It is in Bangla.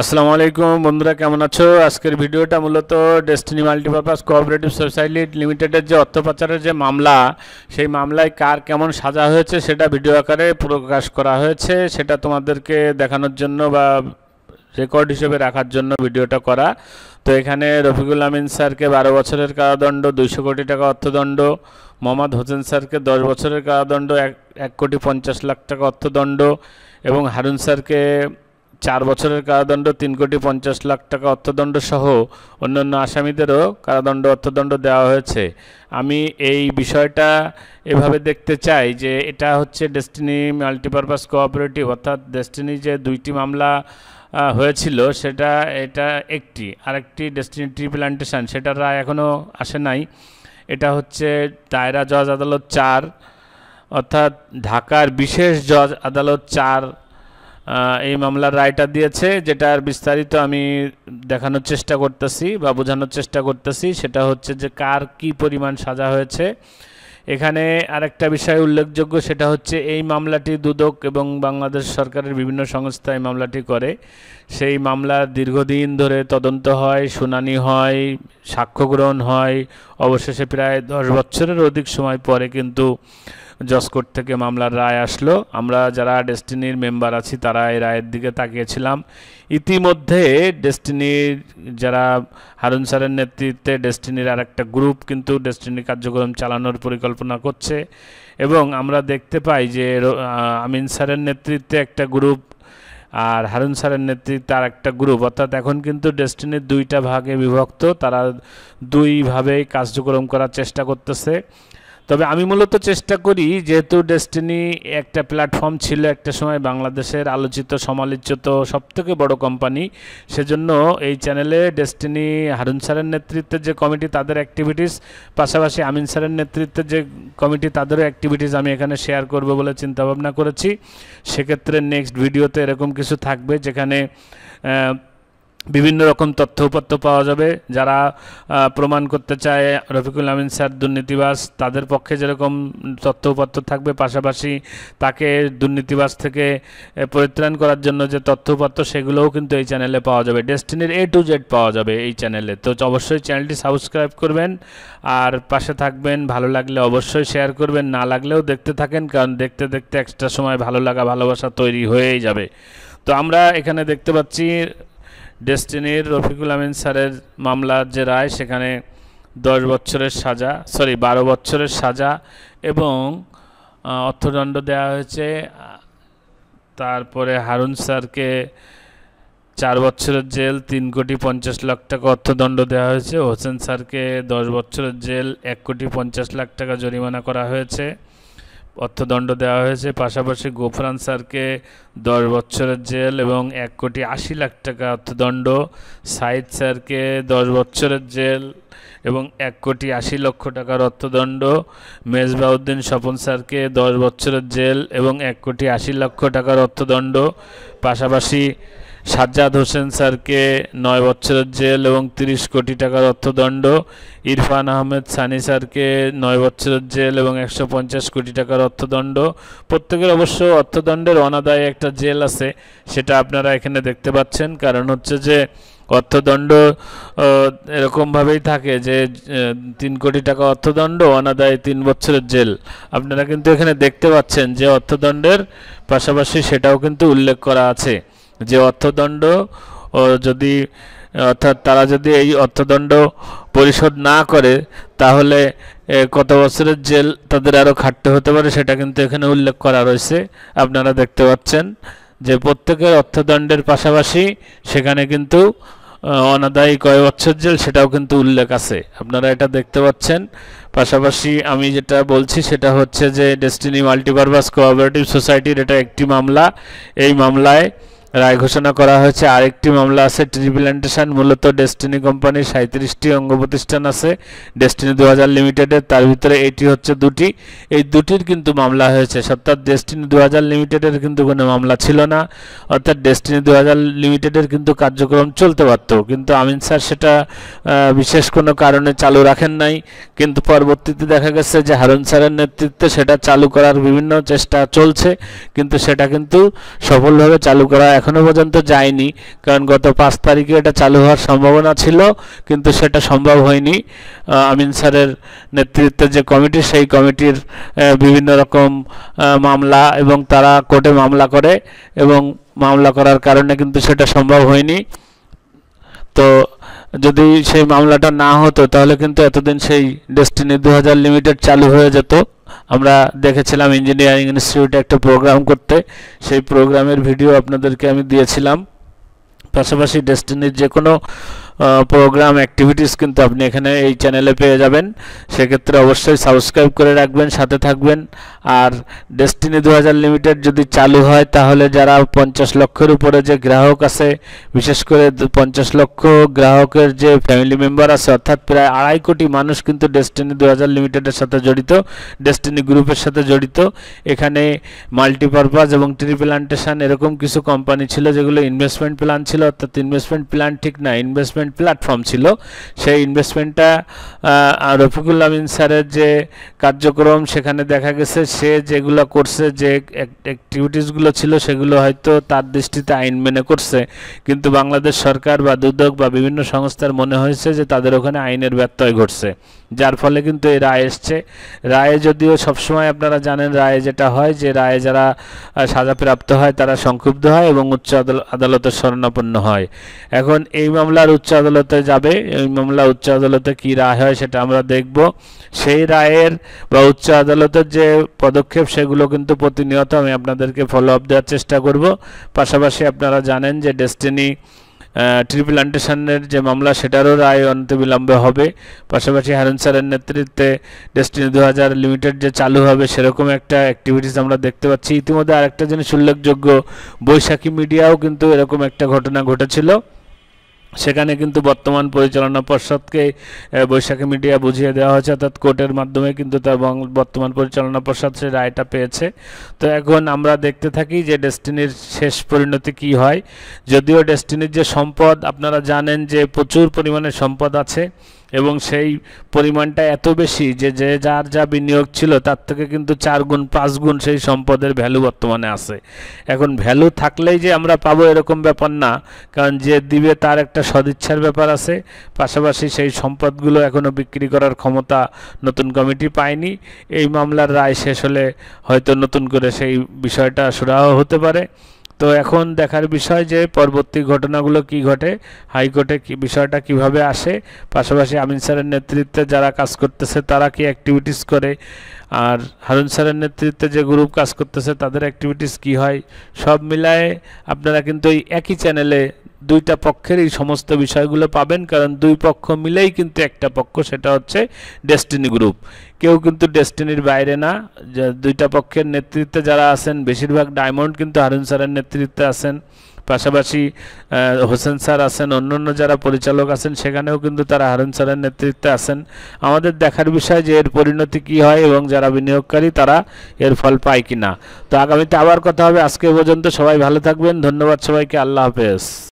আসসালামু আলাইকুম বন্ধুরা, কেমন আছো? আজকের ভিডিওটা মূলত ডেস্টিনি মাল্টিপারপাস কোঅপারেটিভ সোসাইটি লিমিটেডের যে অর্থ পাচারের যে মামলা, সেই মামলায় কার কেমন সাজা হয়েছে সেটা ভিডিও আকারে প্রকাশ করা হয়েছে। সেটা তোমাদেরকে দেখানোর জন্য বা রেকর্ড হিসেবে রাখার জন্য ভিডিওটা করা। তো এখানে রফিকুল আমিন স্যারকে বারো বছরের কারাদণ্ড, দুইশো কোটি টাকা অর্থদণ্ড, মোহাম্মদ হোসেন স্যারকে দশ বছরের কারাদণ্ড এক কোটি পঞ্চাশ লাখ টাকা অর্থদণ্ড এবং হারুন স্যারকে চার বছরের কারাদণ্ড, তিন কোটি পঞ্চাশ লাখ টাকা অর্থদণ্ড সহ অন্যান্য আসামিদেরও কারাদণ্ড, অর্থদণ্ড দেওয়া হয়েছে। আমি এই বিষয়টা এভাবে দেখতে চাই যে এটা হচ্ছে ডেস্টিনি মাল্টিপারপাস কোঅপারেটিভ অর্থাৎ ডেস্টিনি যে দুইটি মামলা হয়েছিল, সেটা, এটা একটি। আরেকটি ডেস্টিনি ট্রি প্ল্যান্টেশন সেটার রায় এখনও আসে নাই। এটা হচ্ছে দায়রা জজ আদালত চার, অর্থাৎ ঢাকার বিশেষ জজ আদালত চার এই মামলার রায়টা দিয়েছে যেটার বিস্তারিত আমি দেখানোর চেষ্টা করতেছি বা বোঝানোর চেষ্টা করতেছি, সেটা হচ্ছে যে কার কি পরিমাণ সাজা হয়েছে। এখানে আরেকটা বিষয় উল্লেখযোগ্য, সেটা হচ্ছে এই মামলাটি দুদক এবং বাংলাদেশ সরকারের বিভিন্ন সংস্থা এই মামলাটি করে। সেই মামলার দীর্ঘদিন ধরে তদন্ত হয়, শুনানি হয়, সাক্ষ্য গ্রহণ হয়, অবশেষে প্রায় দশ বছরের অধিক সময় পরে কিন্তু জজ কোর্ট থেকে মামলার রায় আসলো। আমরা যারা ডেস্টিনির মেম্বার আছি, তারা এই রায়ের দিকে তাকিয়েছিলাম। ইতিমধ্যে ডেস্টিনির যারা হারুন স্যারের নেতৃত্বে ডেস্টিনির আর একটা গ্রুপ কিন্তু ডেস্টিনির কার্যক্রম চালানোর পরিকল্পনা করছে। এবং আমরা দেখতে পাই যে আমিন স্যারের নেতৃত্বে একটা গ্রুপ আর হারুন স্যারের নেতৃত্বে আর একটা গ্রুপ অর্থাৎ এখন কিন্তু ডেস্টিনির দুইটা ভাগে বিভক্ত। তারা দুইভাবেই কার্যক্রম করার চেষ্টা করতেছে। তবে আমি মূলত চেষ্টা করি, যেহেতু ডেস্টিনি একটা প্ল্যাটফর্ম ছিল একটা সময় বাংলাদেশের আলোচিত, সমালোচিত সবথেকে বড় কোম্পানি সেজন্য এই চ্যানেলে ডেস্টিনি হারুন স্যারের নেতৃত্বে যে কমিটি তাদের অ্যাক্টিভিটিস পাশাপাশি আমিন স্যারের নেতৃত্বে যে কমিটি তাদেরও অ্যাক্টিভিটিস আমি এখানে শেয়ার করব বলে চিন্তাভাবনা করেছি। সেক্ষেত্রে নেক্সট ভিডিওতে এরকম কিছু থাকবে, যেখানে বিভিন্ন রকম তথ্য উপাত্য পাওয়া যাবে। যারা প্রমাণ করতে চায় রফিকুল আমিন স্যার দুর্নীতিবাস তাদের পক্ষে যেরকম তথ্য উপাত্য থাকবে, পাশাপাশি তাকে দুর্নীতিবাস থেকে পরিত্রাণ করার জন্য যে তথ্য উপাত্য সেগুলোও কিন্তু এই চ্যানেলে পাওয়া যাবে। ডেস্টিনির এ টু জেড পাওয়া যাবে এই চ্যানেলে। তো অবশ্যই চ্যানেলটি সাবস্ক্রাইব করবেন, আর পাশে থাকবেন। ভালো লাগলে অবশ্যই শেয়ার করবেন, না লাগলেও দেখতে থাকেন, কারণ দেখতে দেখতে এক্সট্রা সময় ভালো লাগা, ভালোবাসা তৈরি হয়েই যাবে। তো আমরা এখানে দেখতে পাচ্ছি ডেস্টিনির রফিকুল আমিন স্যারের মামলার যে রায়, সেখানে দশ বছরের সাজা সরি বারো বছরের সাজা এবং অর্থদণ্ড দেওয়া হয়েছে। তারপরে হারুন স্যারকে চার বছরের জেল, তিন কোটি পঞ্চাশ লাখ টাকা অর্থদণ্ড দেওয়া হয়েছে। হোসেন স্যারকে দশ বছরের জেল, এক কোটি পঞ্চাশ লাখ টাকা জরিমানা করা হয়েছে। অর্থদণ্ড দেওয়া হয়েছে। পাশাপাশি গোফরান স্যারকে দশ বছরের জেল এবং এক কোটি আশি লাখ টাকা অর্থদণ্ড, সাইদ স্যারকে দশ বছরের জেল এবং এক কোটি আশি লক্ষ টাকার অর্থদণ্ড, মেজবাউদ্দিন স্বপন স্যারকে দশ বছরের জেল এবং এক কোটি আশি লক্ষ টাকার অর্থদণ্ড। পাশাপাশি সাজ্জাদ হোসেন স্যারকে নয় বছরের জেল এবং তিরিশ কোটি টাকার অর্থদণ্ড, ইরফান আহমেদ সানি স্যারকে নয় বছরের জেল এবং একশো পঞ্চাশ কোটি টাকার অর্থদণ্ড। প্রত্যেকের অবশ্য অর্থদণ্ডের অনাদায় একটা জেল আছে, সেটা আপনারা এখানে দেখতে পাচ্ছেন। কারণ হচ্ছে যে অর্থদণ্ড এরকমভাবেই থাকে যে তিন কোটি টাকা অর্থদণ্ড, অনাদায় তিন বছরের জেল। আপনারা কিন্তু এখানে দেখতে পাচ্ছেন যে অর্থদণ্ডের পাশাপাশি সেটাও কিন্তু উল্লেখ করা আছে। যে অর্থদণ্ড যদি, অর্থাৎ তারা যদি এই অর্থদণ্ড পরিশোধ না করে, তাহলে কত বছরের জেল তাদের আরও খাটতে হতে পারে সেটা কিন্তু এখানে উল্লেখ করা রয়েছে। আপনারা দেখতে পাচ্ছেন যে প্রত্যেকের অর্থদণ্ডের পাশাপাশি সেখানে কিন্তু অনাদায়ী কয় বছর জেল সেটাও কিন্তু উল্লেখ আছে। আপনারা এটা দেখতে পাচ্ছেন। পাশাপাশি আমি যেটা বলছি সেটা হচ্ছে যে ডেস্টিনি মাল্টিপারপাস কোঅপারেটিভ সোসাইটির এটা একটি মামলা। এই মামলায় রায় ঘোষণা করা হয়েছে, আরেকটি মামলা আছে ট্রি প্ল্যান্টেশন মূলত ডেস্টিনি কোম্পানির সাঁত্রিশটি অঙ্গ প্রতিষ্ঠান আছে, ডেস্টিনি দু হাজার লিমিটেডের, তার ভিতরে এটি হচ্ছে দুটি। এই দুটির কিন্তু মামলা হয়েছে, অর্থাৎ ডেস্টিনি দু হাজার লিমিটেডের কিন্তু কোনো মামলা ছিল না, অর্থাৎ ডেস্টিনি দু হাজার লিমিটেডের কিন্তু কার্যক্রম চলতে পারত। কিন্তু আমিন স্যার সেটা বিশেষ কোনো কারণে চালু রাখেন নাই। কিন্তু পরবর্তীতে দেখা গেছে যে হারুন স্যারের নেতৃত্বে সেটা চালু করার বিভিন্ন চেষ্টা চলছে, কিন্তু সেটা কিন্তু সফলভাবে চালু করা এখনও পর্যন্ত যায়নি। কারণ গত পাঁচ তারিখে এটা চালু হওয়ার সম্ভাবনা ছিল, কিন্তু সেটা সম্ভব হয়নি। আমিন স্যারের নেতৃত্বে যে কমিটি, সেই কমিটির বিভিন্ন রকম মামলা এবং তারা কোর্টে মামলা করে এবং মামলা করার কারণে কিন্তু সেটা সম্ভব হয়নি। তো যদি সেই মামলাটা না হতো, তাহলে কিন্তু এতদিন সেই ডেস্টিনি দু হাজার লিমিটেড চালু হয়ে যেত। আমরা দেখেছিলাম ইঞ্জিনিয়ারিং ইনস্টিটিউটে একটা প্রোগ্রাম করতে। সেই প্রোগ্রামের ভিডিও আপনাদেরকে আমি দিয়েছিলাম। পাশাপাশি ডেস্টিনির যে কোনো প্রোগ্রাম অ্যাক্টিভিটিস কিন্তু আপনি এখানে এই চ্যানেলে পেয়ে যাবেন। সেক্ষেত্রে অবশ্যই সাবস্ক্রাইব করে রাখবেন, সাথে থাকবেন। আর ডেস্টিনি দু হাজার লিমিটেড যদি চালু হয়, তাহলে যারা পঞ্চাশ লক্ষের উপরে যে গ্রাহক আছে, বিশেষ করে পঞ্চাশ লক্ষ গ্রাহকের যে ফ্যামিলি মেম্বার আছে, অর্থাৎ প্রায় আড়াই কোটি মানুষ কিন্তু ডেস্টিনি দু হাজার লিমিটেডের সাথে জড়িত ডেস্টিনি গ্রুপের সাথে জড়িত। এখানে মাল্টিপারপাস এবং ট্রি প্লান্টেশন এরকম কিছু কোম্পানি ছিল, যেগুলো ইনভেস্টমেন্ট প্ল্যান ছিল। অর্থাৎ ইনভেস্টমেন্ট প্ল্যান ঠিক না ইনভেস্টমেন্ট ইনভেস্টমেন্ট প্ল্যাটফর্ম ছিল, সেই ইনভেস্টমেন্টটা রফিকুল আমিন স্যারের যে কার্যক্রম, সেখানে দেখা গেছে সে যেগুলো করছে, যে অ্যাক্টিভিটিসগুলো ছিল, সেগুলো হয়তো তার দৃষ্টিতে আইন মেনে করছে। কিন্তু বাংলাদেশ সরকার বা দুদক বা বিভিন্ন সংস্থার মনে হয়েছে যে তাদের ওখানে আইনের ব্যত্যয় ঘটছে। যার ফলে কিন্তু এই রায় এসছে। রায়ে যদিও সবসময় আপনারা জানেন রায়ে যেটা হয়, যে রায়ে যারা সাজাপ্রাপ্ত হয় তারা সংক্ষুব্ধ হয় এবং উচ্চ আদালতের শরণাপন্ন হয়। এখন এই মামলার উচ্চ আদালতে যাবে, এই মামলা উচ্চ আদালতে কি রায় হয় সেটা আমরা দেখব। সেই রায়ের বা উচ্চ আদালতের যে পদক্ষেপ সেগুলো কিন্তু প্রতিনিয়ত আমি আপনাদেরকে ফলো আপ দেওয়ার চেষ্টা করব। পাশাপাশি আপনারা জানেন যে ডেস্টিনি ট্রি আন্টেশনের যে মামলা, সেটারও রায় অন্তে বিলম্বে হবে। পাশাপাশি হারুন স্যারের নেতৃত্বে ডেস্টিনি দু হাজার লিমিটেড যে চালু হবে, সেরকম একটা অ্যাক্টিভিটিস আমরা দেখতে পাচ্ছি। ইতিমধ্যে আরেকটা জিনিস উল্লেখযোগ্য, বৈশাখী মিডিয়াও কিন্তু এরকম একটা ঘটনা ঘটেছিল। সেখানে কিন্তু বর্তমান পরিচালনা পর্ষদকে বৈশাখী মিডিয়া বুঝিয়ে দেওয়া হয়েছে, অর্থাৎ কোর্টের মাধ্যমে কিন্তু তার বর্তমান পরিচালনা পর্ষদ সে রায়টা পেয়েছে। তো এখন আমরা দেখতে থাকি যে ডেস্টিনির শেষ পরিণতি কি হয়। যদিও ডেস্টিনির যে সম্পদ, আপনারা জানেন যে প্রচুর পরিমাণে সম্পদ আছে। এবং সেই পরিমাণটা এত বেশি যে যে যার যা বিনিয়োগ ছিল, তার থেকে কিন্তু চার গুণ, পাঁচ গুণ সেই সম্পদের ভ্যালু বর্তমানে আছে। এখন ভ্যালু থাকলেই যে আমরা পাবো এরকম ব্যাপার না, কারণ যে দিবে তার একটা সদিচ্ছার ব্যাপার আছে। পাশাপাশি সেই সম্পদগুলো এখনও বিক্রি করার ক্ষমতা নতুন কমিটি পায়নি। এই মামলার রায় শেষ হলে হয়তো নতুন করে সেই বিষয়টা সুরাহ হতে পারে। তো এখন দেখার বিষয় যে পরবর্তী ঘটনাগুলো কি ঘটে, হাইকোর্টে কি বিষয়টা কীভাবে আসে, পাশাপাশি আমিন স্যারের নেতৃত্বে যারা কাজ করতেছে তারা কি অ্যাক্টিভিটিস করে, আর হারুন স্যারের নেতৃত্বে যে গ্রুপ কাজ করতেছে তাদের অ্যাক্টিভিটিস কি হয়, সব মিলায়ে আপনারা কিন্তু এই একই চ্যানেলে দুইটা পক্ষের এই সমস্ত বিষয়গুলো পাবেন, কারণ দুই পক্ষ মিলেই কিন্তু একটা পক্ষ, সেটা হচ্ছে ডেস্টিনি গ্রুপ কেউ কিন্তু ডেস্টিনির বাইরে না। দুইটা পক্ষের নেতৃত্বে যারা আছেন, বেশিরভাগ ডায়মন্ড কিন্তু হারুন স্যারের নেতৃত্বে আছেন। পাশাপাশি হোসেন স্যার আছেন, অন্যান্য যারা পরিচালক আছেন, সেখানেও কিন্তু তারা হারুন স্যারের নেতৃত্বে আছেন। আমাদের দেখার বিষয় যে এর পরিণতি কি হয় এবং যারা বিনিয়োগকারী, তারা এর ফল পায় কি না তো আগামীতে আবার কথা হবে। আজকে পর্যন্ত সবাই ভালো থাকবেন। ধন্যবাদ সবাইকে। আল্লাহ হাফেজ।